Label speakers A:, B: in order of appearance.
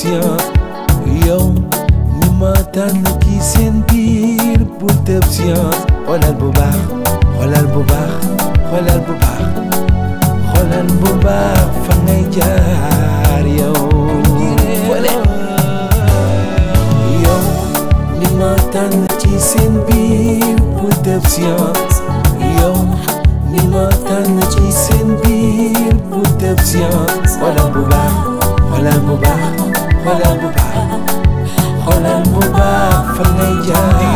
A: ficción Y aún ni matar no quis sentir por tu opción. Hola bobar, hola bobar, hola bobar Hola bobar, fa ngay jaar yow Wala Yow ni matar no quis sentir por tu opción. Holland Mubarak, Holland Mubarak, Holland